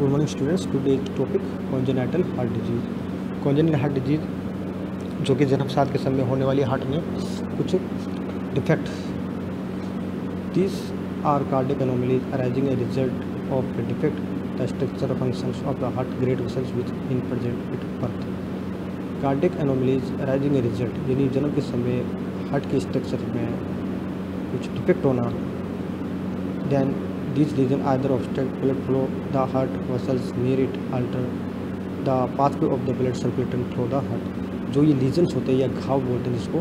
Morning students today topic congenital heart disease congenital heart disease जो कि जन्म सात के समय होने वाली हार्ट में कुछ defect this are cardiac anomalies arising a result of the defect the structure functions of the heart great vessels which in present it birth cardiac anomalies arising a result यानी जन्म के समय हार्ट के structure में कुछ defect होना then These regions either obstruct blood flow, the heart vessels near it alter the pathway of the blood circulation through the heart. जो ये लीजन्स होते हैं या घाव बोलते हैं जिसको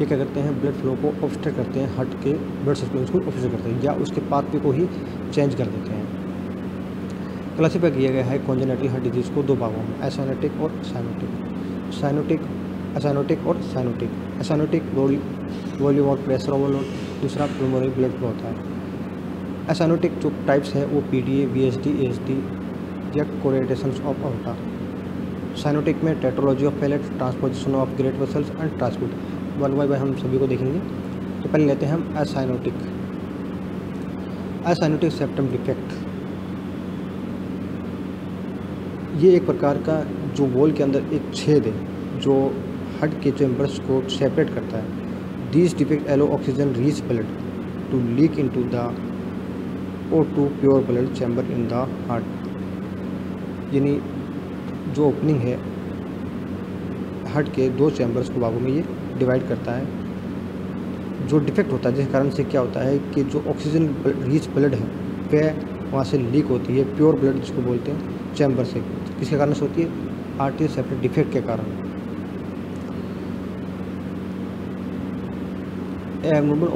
ये क्या करते हैं ब्लड फ्लो को ऑब्स्टर करते हैं हट के ब्लड सर्कुलेशन को ऑब्स्टर करते हैं या उसके पाथवे को ही चेंज कर देते हैं क्लासीफाई किया गया है कॉन्जेनेटल हार्ट डिजीज़ को दो भागों में एसाइनोटिक और साइनोटिक साइनोटिक एसाइनोटिक और साइनोटिक एसाइनोटिक वॉल्यूम और प्रेशर ओवरलोड दूसरा प्लमोनरी ब्लड फ्लो होता है एसानोटिक जो टाइप्स है वो P D A V S D S D या कोरेटेशन ऑफ अल्टा साइनोटिक में tetralogy of Fallot transposition of great vessels and transport one by by हम सभी को देखेंगे तो पहले लेते हैं हम असाइनोटिक असाइनोटिक सेप्टम डिफेक्ट ये एक प्रकार का जो वॉल के अंदर एक छेद है जो हड के चैम्बर्स को सेपरेट करता है this defect allow oxygen rich pallet to leak into the और to pure blood chamber in the heart यानी जो ओपनिंग है हार्ट के दो चैम्बर्स को भागों में ये डिवाइड करता है जो डिफेक्ट होता है जिस कारण से क्या होता है कि जो ऑक्सीजन रिच ब्लड है वह वहाँ से लीक होती है प्योर ब्लड जिसको बोलते हैं चैम्बर से किसके कारण से होती है आर्टियल सेपरेट डिफेक्ट के कारण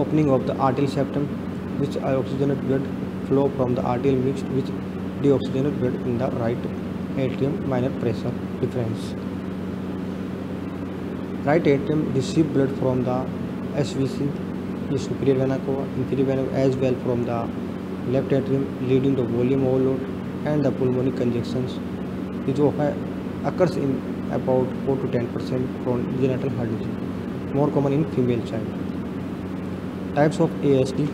opening of the atrial septum which I oxygen blood flow from the arterial mixed with deoxygenated blood in the right atrium minor pressure difference. Right atrium receive blood from the SVC, the superior vena cava, inferior vena cava as well from the left atrium leading to volume overload and the pulmonary congestions which है occurs in about 4 to 10 percent from genital heart disease more common in female child types of ASD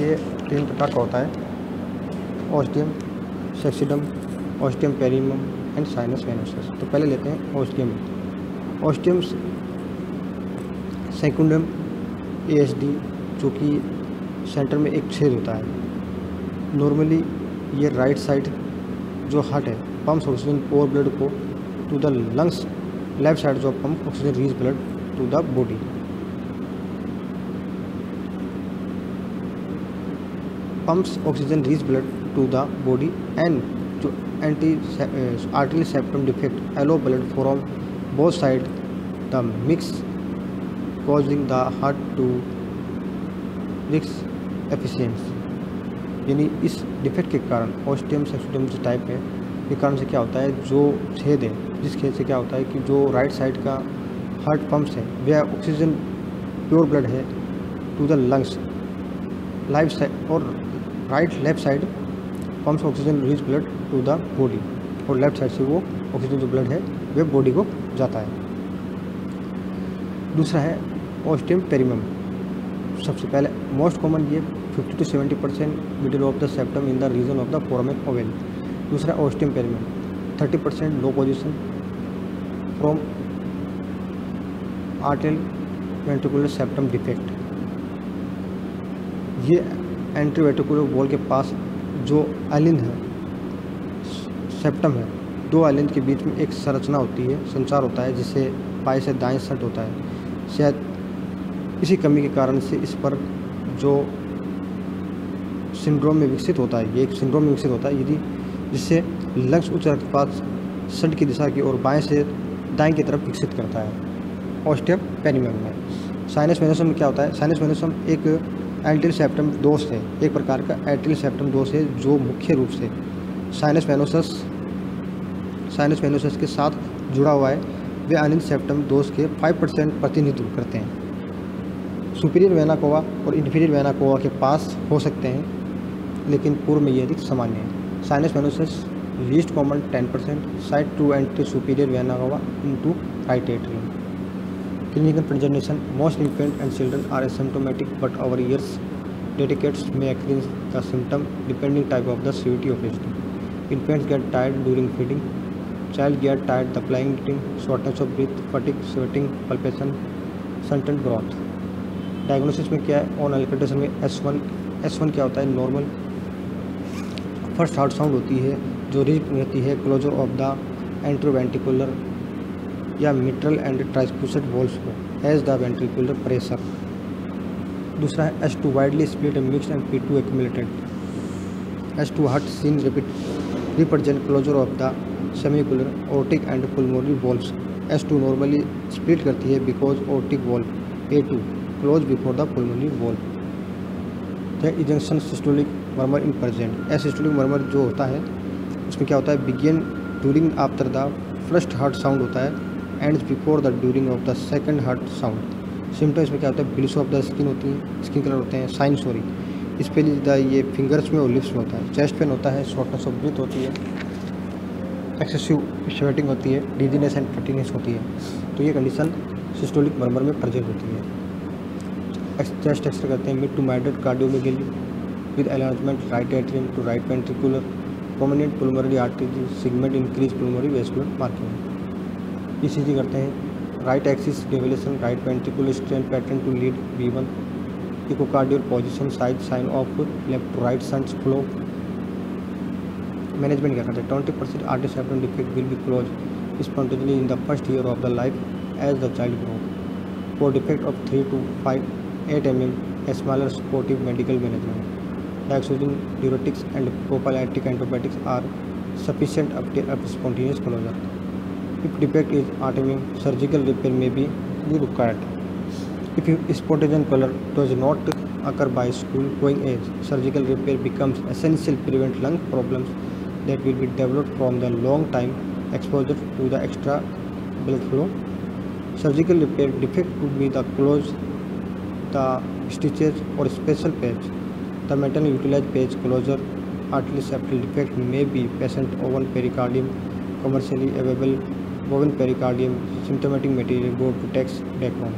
ये ostium का होता है ostium secundum ostium primum and sinus venosus तो पहले लेते हैं ostium ostium secundum A D जो कि सेंटर में एक छेद होता है नॉर्मली ये राइट साइड जो हार्ट है पम्प ऑक्सीजन पोअर ब्लड को to the lungs left side जो pump oxygen rich blood to the body pumps oxygen reach blood to the body and to anti uh, arterial septum defect allow blood from both sides the mix causing the heart to risks efficiency यानी इस defect के कारण ostium सेक्सोडियम जो type है के कारण से क्या होता है जो छेद है जिस छेद से क्या होता है कि जो राइट साइड का हार्ट पम्प्स है वह ऑक्सीजन प्योर ब्लड है टू द लंग्स लाइफ और right left side pumps oxygen rich blood to the body और लेफ्ट साइड से वो ऑक्सीजन जो ब्लड है वह बॉडी को जाता है दूसरा है ऑस्टियम पेरिमम सबसे पहले मोस्ट कॉमन ये 50 to 70 percent middle of the septum in the region of the foramen ovale दूसरा ostium primum 30 percent low position from atrial ventricular septum defect ये एंट्री वेटिकुलर वॉल के पास जो एलिन है सेप्टम है दो एलिन के बीच में एक संरचना होती है संचार होता है जिसे पाए से दाएं सट होता है शायद इसी कमी के कारण से इस पर जो सिंड्रोम में विकसित होता है ये एक सिंड्रोम में विकसित होता है यदि जिससे लंग्स उच्च रक्तपात सट की दिशा की ओर बाएं से दाएं की तरफ विकसित करता है ऑस्टियम पेनिमम में साइनस मेनोसम क्या होता है साइनस मेनोसम एक एल्टिल सेप्टम दोष है एक प्रकार का एल्टिल सेप्टम दोष है जो मुख्य रूप से साइनस वेनोसस साइनस वेनोसस के साथ जुड़ा हुआ है वे अनिल सेप्टम दोष के 5 परसेंट प्रतिनिधित्व करते हैं सुपीरियर वेनाकोवा और इन्फीरियर वेनाकोवा के पास हो सकते हैं लेकिन पूर्व में ये अधिक सामान्य है sinus venosus least common 10 percent side to and superior vena cava to right atrium Clinical presentation Most infant and children are asymptomatic, but over years, dedicates may experience the symptom depending type of the severity of it Infants get tired during feeding. Child get tired the playing eating, shortness of breath, fatigue, sweating, palpitation stunted growth. Diagnosis में क्या है on auscultation में S one S one क्या होता है normal first heart sound होती है जो रिज रहती है क्लोजर ऑफ द एंट्रोवेंटिकुलर या मिट्रल एंड ट्राइस्क्यूसेट वॉल्स को एज द वेंट्रिकुलर प्रेशर दूसरा है S two widely split and and P two accentuated S two hut seen repeat represent closure of the semilunar aortic and pulmonary valves S two normally split करती है because aortic valve A two close before the pulmonary valve the ejection systolic murmur in present a murmur जो होता है उसमें क्या होता है begin during after the first heart sound होता है ends before the during of the second heart sound symptoms में क्या होता है ब्लिस ऑफ द स्किन होती है स्किन कलर होते हैं साइन सॉरी इस पे ये फिंगर्स में और लिप्स में होता है चेस्ट पेन होता है शॉर्टनेस ऑफ ब्रीथ होती है एक्सेसिव स्वेटिंग होती है डिजीनेस एंड फटीनेस होती है तो ये कंडीशन सिस्टोलिक मर्मर में प्रजेंट होती है चेस्ट एक्सरे करते हैं mid to moderate cardiomegaly with enlargement right atrium to right ventricular prominent pulmonary artery segment increase pulmonary vast marking ECG करते हैं right axis deviation right ventricular strain pattern to lead V one echocardial position side sign of left right shunt flow management क्या करते हैं twenty percent artist defect will be close spontaneously in the first year of the life as the child grow for defect of three to five eight M M smaller supportive medical management digoxin diuretics and prophylactic antibiotics are sufficient up, up spontaneous If defect is autoimmune, surgical repair may be required. If spotted color does not occur by school going age, surgical repair becomes essential to prevent lung problems that will be developed from the long time exposure to the extra blood flow. Surgical repair defect could be the closed, the stitches or special patch. The metal utilized patch closure arterial septal defect may be present over pericardium commercially available woven pericardium symptomatic material board protects backbone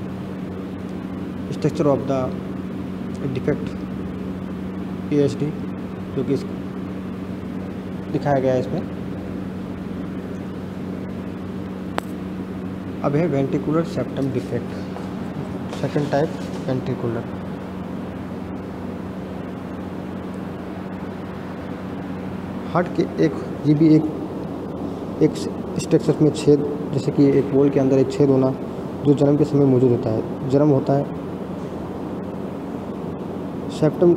structure of the defect D जो कि दिखाया गया है इसमें अब है ventricular septum defect second type ventricular heart के एक ये भी एक एक स्ट्रक्चर में छेद जैसे कि एक बोल के अंदर एक छेद होना जो जन्म के समय मौजूद होता है जन्म होता है सेप्टम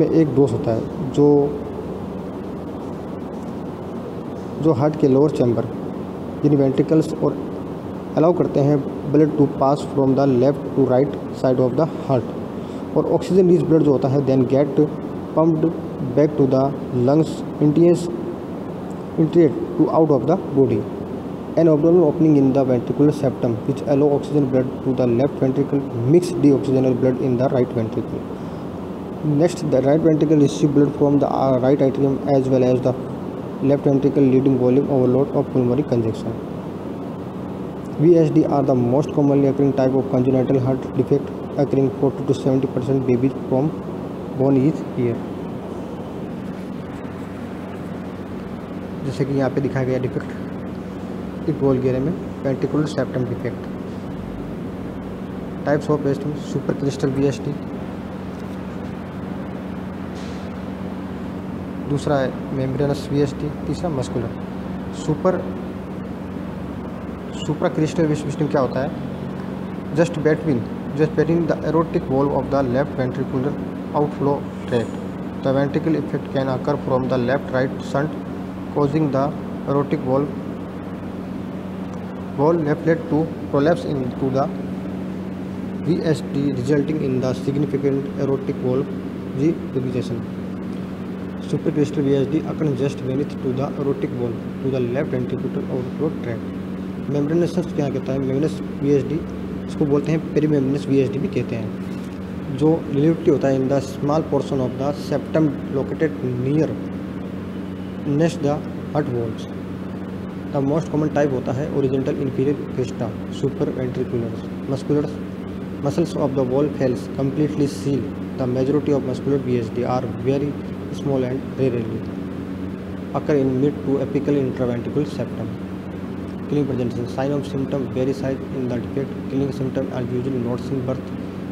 में एक दोष होता है जो जो हार्ट के लोअर चैम्बर यानी वेंटिकल्स और अलाउ करते हैं blood to pass from the left to right side of the heart और ऑक्सीजन रिच ब्लड जो होता है then get pumped back to the lungs इंटीएस filtrate to out of the body. An abdominal opening in the ventricular septum which allow oxygen blood to the left ventricle mix deoxygenated blood in the right ventricle. Next, the right ventricle receives blood from the uh, right atrium as well as the left ventricle leading volume overload of pulmonary congestion. VSD are the most commonly occurring type of congenital heart defect occurring 40 to 70% babies from born each year. जैसे कि यहाँ पे दिखाया गया defect एक गोल गेरे में ventricular septum defect types of vesting super crystal B दूसरा है मेम्ब्रेनस वी तीसरा muscular super super crystal vesting क्या होता है just between just between the aortic valve of the left ventricular outflow tract the ventricle effect can occur from the left right shunt causing the aortic valve valve left led to prolapse into the VSD resulting in the significant aortic valve regurgitation. Supracritical VSD occurs just beneath to the aortic valve to the left ventricular outflow tract. membranous membranous क्या कहता है membranous VSD इसको बोलते हैं perimembranous V भी कहते हैं जो रिलेटिव होता है in the small portion of the septum located near Next, the hut walls. The most common type hota hai horizontal inferior crista, supraventriculars. Muscles of the wall cells completely seal. The majority of muscular BHD are very small and rarely occur in mid to apical intraventricular septum. Killing presentation. Sign of symptom varies in the defect. Killing symptoms are usually not seen birth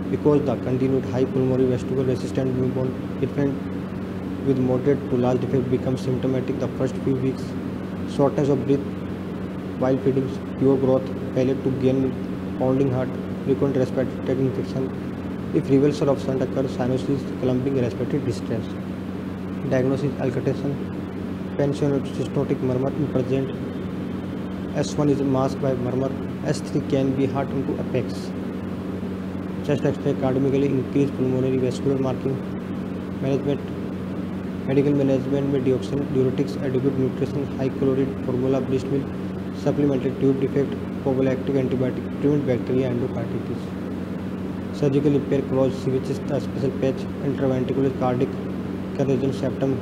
because the continued high pulmonary vascular resistance newborn infant with moderate to large defect becomes symptomatic the first few weeks shortness of breath while feeding pure growth failure to gain pounding heart frequent respiratory infection if reversal of shunt occurs cyanosis clumping respiratory distress diagnosis Alcatation, pension of cystotic murmur in present s1 is masked by murmur s3 can be heart into apex chest x-ray cardiomegaly increased pulmonary vascular marking management medical management में digoxin diuretics adequate nutrition high chloride formula breast milk supplementary tube defect prophylactic antibiotic treatment bacterial endocarditis surgical repair close सीवेचिस special patch intraventricular cardiac catheter septum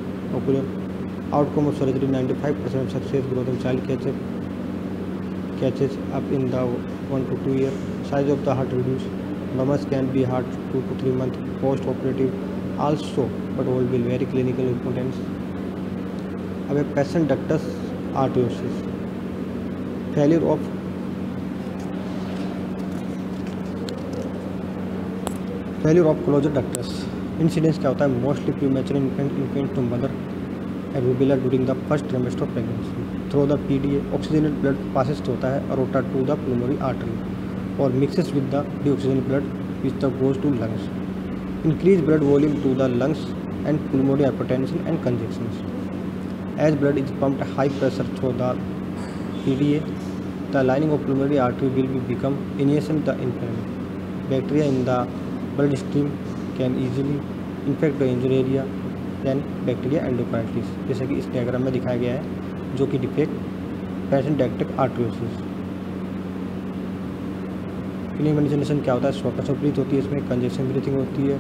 occluder outcome of surgery 95% percent success growth in child catch catches up in the one to two year size of the heart reduce mamas can be heart two to three month post operative also but all will very clinical importance अब है patient ductus arteriosus failure of failure of closure ductus incidence क्या होता है mostly premature infant infant to mother and rubella during the first trimester of pregnancy through the PDA oxygenated blood passes होता है aorta to the pulmonary artery और mixes with the D oxygen blood which the goes to lungs increase blood volume to the lungs and pulmonary hypertension and congestion as blood is pumped high pressure through the A the lining of pulmonary artery will be become injured the infect bacteria in the blood stream can easily infect the injured area then bacterial endocarditis जैसे कि इस diagram में दिखाया गया है जो कि defect patent ductus arteriosus clinic condition क्या होता है स्वकसो ब्रीथ होती है इसमें कंजेशन ब्रीथिंग होती है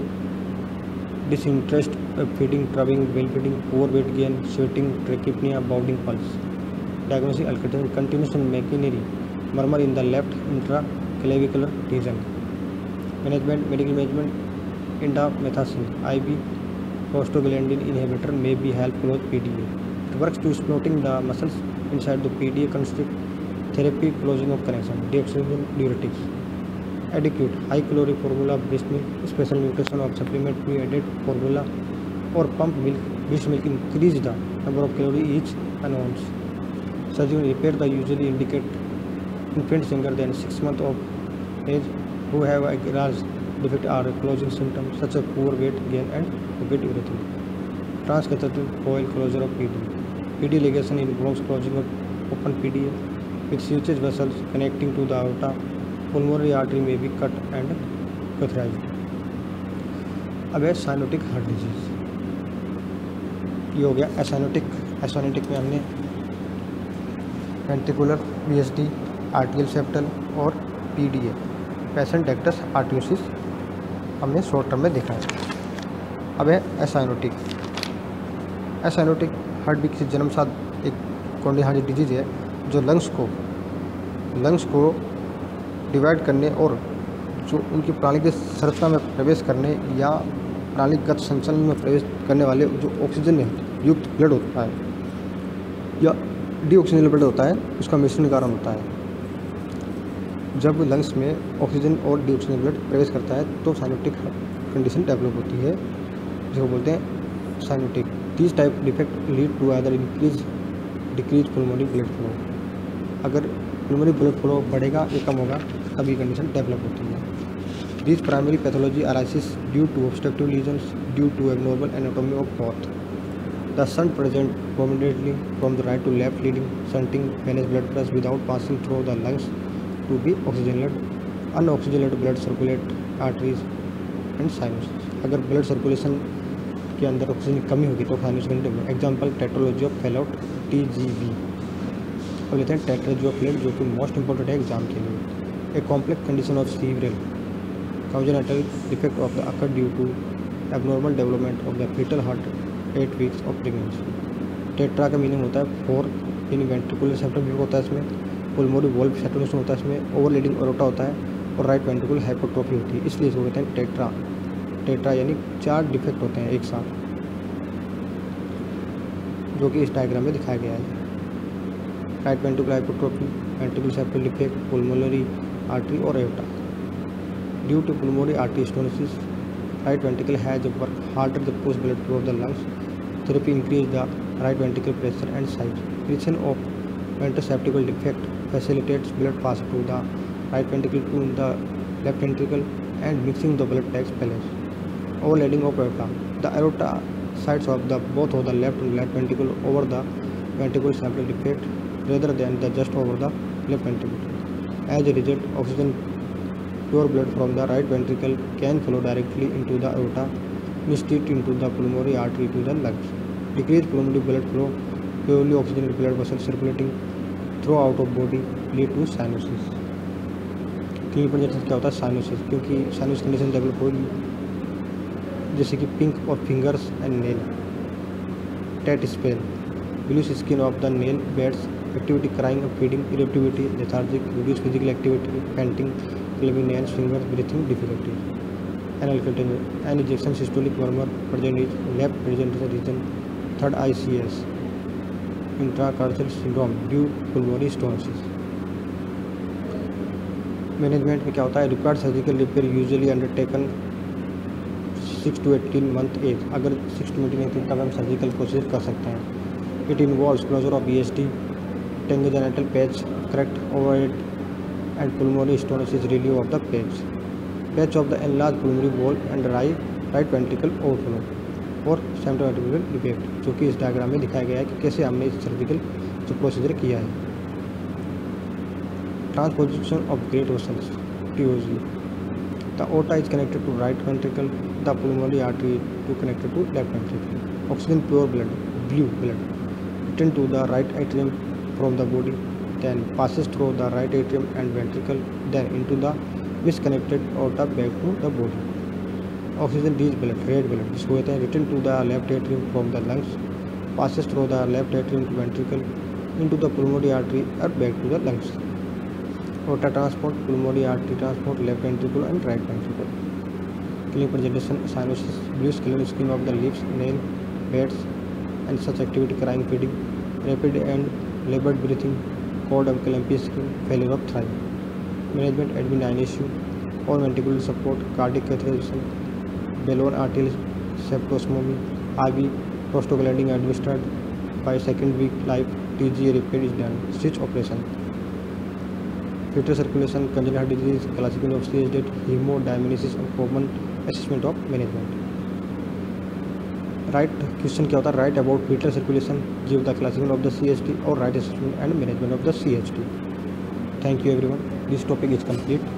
disinterest feeding tiring well feeding poor weight gain sweating tachypnea bounding pulse diagnostic auscultation continuous machinery murmur in the left intra clavicular region management medical management indomethacin I B prostaglandin inhibitor may be help close P D at work to spotting the muscles inside the P D A constrict therapy closing of connection D Adequate high-calorie formula breast milk, special nutrition or supplement pre-added formula or pump milk, breast milk increase the number of calories each ounce. Surgical repair the usually indicate infants younger than 6 months of age who have a large defect are closing symptoms such as poor weight gain and repeat urethral. Transcatheter coil closure of PD. PD ligation involves closing of open PDA with suture vessels connecting to the aorta pulmonary artery में भी cut and catheterized. अब है cyanotic heart disease ये हो गया acyanotic acyanotic में हमने ventricular VSD atrial septal और पीडीए पेशेंट डेक्टस आर्टियोसिस हमने शॉर्ट टर्म में देखा है अब है एसाइनोटिक एसाइनोटिक हार्ट बीट से जन्म साथ एक कॉन्डी हार्ट डिजीज है जो लंग्स को लंग्स को डिवाइड करने और जो उनकी प्रणाली की संरचना में प्रवेश करने या प्रणालीगत संचलन में प्रवेश करने वाले जो ऑक्सीजन युक्त ब्लड होता है या डी ऑक्सीजन ब्लड होता है उसका मिश्रण कारण होता है जब लंग्स में ऑक्सीजन और डीऑक्सीजन ब्लड प्रवेश करता है तो साइनोटिक कंडीशन डेवलप होती है जिसको बोलते हैं cyanotic this type defect lead to other increase decrease pulmonary blood flow अगर पulmonary ब्लड फ्लो बढ़ेगा या कम होगा तब ये कंडीशन डेवलप होती है this primary pathology arises due to obstructive lesion due to abnormal anatomy of path the shunt present dominantly from the right to left leading shunting manage blood press without passing through the lungs to be oxygenated unoxygenated blood circulate arteries and sinus अगर blood circulation के अंदर oxygen कमी होगी तो fineness में example tetralogy of Fallot T G B और लेते हैं टेटोलॉजी ऑफ फ्लेट जो कि मोस्ट इंपॉर्टेंट है एग्जाम के लिए a complex condition of cerebral congenital defect of the occur due to abnormal development of the fetal heart eight weeks of pregnancy tetra का meaning होता है फोर इन वेंट्रिकुलर सेप्टम होता है इसमें पुलमोरी valve सेटोनेशन होता है इसमें ओवरलीडिंग ओरोटा होता है और राइट वेंट्रिकुल हाइपोट्रॉफी होती है इसलिए इसको कहते हैं टेट्रा टेट्रा यानी चार डिफेक्ट होते हैं एक साथ जो कि इस डायग्राम में दिखाया गया है right ventricular hypertrophy ventricular septal defect pulmonary artery or aorta. Due to pulmonary artery stenosis, right ventricle has worked harder to push blood towards the lungs. Therapy increase the right ventricle pressure and size. Creation of ventroseptal defect facilitates blood pass through the right ventricle to the left ventricle and mixing the blood takes place. Overloading of aorta. The aorta sides of the both of the left and left ventricle over the ventricular septal defect rather than the just over the left ventricle. As a result, oxygen pure blood from the right ventricle can flow directly into the aorta, instead into the pulmonary artery to the lungs. Decreased pulmonary blood flow, purely oxygenated blood vessels circulating throughout of body lead to sinuses. Clean पंजर क्या होता है cyanosis क्योंकि साइनोस condition develop होगी जैसे कि pink और fingers and nail tet spell bluish skin of the nail beds activity crying feeding इरेक्टिविटी lethargic reduce physical activity fainting clubbing nails finger breathing difficulty anal continue an ejection systolic murmur present is left present region third I C S intercostal syndrome due pulmonary stenosis management में क्या होता है required surgical repair usually undertaken six to eighteen month age अगर six to eighteen eighteen तक हम surgical कोशिश कर सकते हैं it involve closure of B S T cutting the genital patch correct over it and pulmonary stenosis relief of the patch patch of the enlarged pulmonary wall and right right ventricle overflow और symptomatic effect जो कि इस diagram में दिखाया गया है कि कैसे हमने इस सर्जिकल जो प्रोसीजर किया है transposition of great version T the aorta is connected to right ventricle the pulmonary artery to connected to left ventricle oxygen pure blood blue blood to the right atrium from the body then passes through the right atrium and ventricle then into the which connected or the back to the body oxygen rich blood red blood this कहते हैं return to the left atrium from the lungs passes through the left atrium to ventricle into the pulmonary artery or back to the lungs aorta transport pulmonary artery transport left ventricle and right ventricle killing presentation cyanosis blue skin skin of the lips nail beds and such activity crying feeding rapid and laboured breathing cord of कलम्पियस failure of thrive management admin डायनेशियो और ventricular support cardiac catheterisation balloon atrial septostomy I prostaglandin administered by second week life T G repair is done switch operation fetal circulation congenital heart disease classical of C date haemodynamics common assessment of management right question क्या होता है right about fetal circulation give the classification of the C H T और right assessment and management of the C H T thank you everyone this topic is complete